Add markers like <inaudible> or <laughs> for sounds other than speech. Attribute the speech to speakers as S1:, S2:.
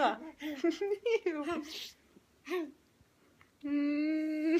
S1: さ <laughs> うん。